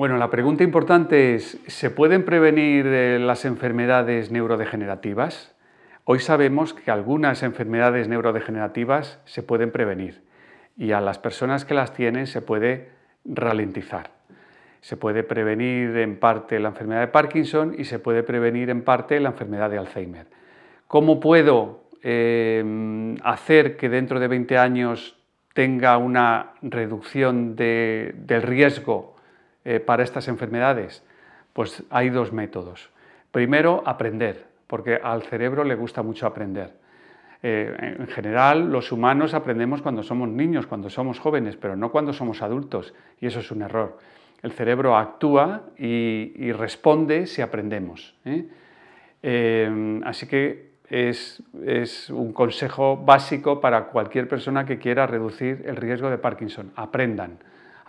Bueno, la pregunta importante es, ¿se pueden prevenir eh, las enfermedades neurodegenerativas? Hoy sabemos que algunas enfermedades neurodegenerativas se pueden prevenir y a las personas que las tienen se puede ralentizar. Se puede prevenir en parte la enfermedad de Parkinson y se puede prevenir en parte la enfermedad de Alzheimer. ¿Cómo puedo eh, hacer que dentro de 20 años tenga una reducción del riesgo eh, para estas enfermedades? Pues hay dos métodos. Primero, aprender, porque al cerebro le gusta mucho aprender. Eh, en general, los humanos aprendemos cuando somos niños, cuando somos jóvenes, pero no cuando somos adultos, y eso es un error. El cerebro actúa y, responde si aprendemos. ¿eh? así que es, un consejo básico para cualquier persona que quiera reducir el riesgo de Parkinson. Aprendan.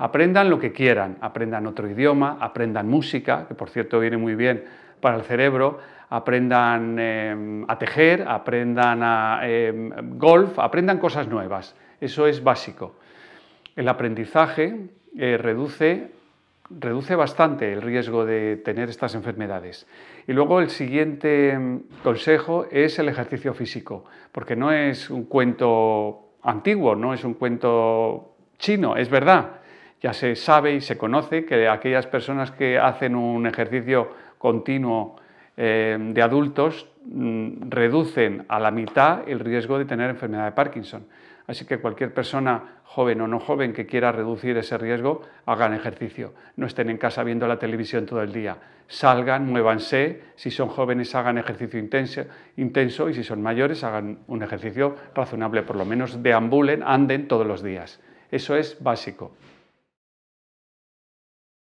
Aprendan lo que quieran, aprendan otro idioma, aprendan música, que por cierto viene muy bien para el cerebro, aprendan em, a tejer, aprendan a em, golf, aprendan cosas nuevas. Eso es básico. El aprendizaje eh, reduce, reduce bastante el riesgo de tener estas enfermedades. Y luego el siguiente em, consejo es el ejercicio físico, porque no es un cuento antiguo, no es un cuento chino, es verdad ya se sabe y se conoce que aquellas personas que hacen un ejercicio continuo eh, de adultos mm, reducen a la mitad el riesgo de tener enfermedad de Parkinson. Así que cualquier persona joven o no joven que quiera reducir ese riesgo, hagan ejercicio. No estén en casa viendo la televisión todo el día. Salgan, muévanse. Si son jóvenes, hagan ejercicio intenso, intenso y si son mayores, hagan un ejercicio razonable. Por lo menos deambulen, anden todos los días. Eso es básico.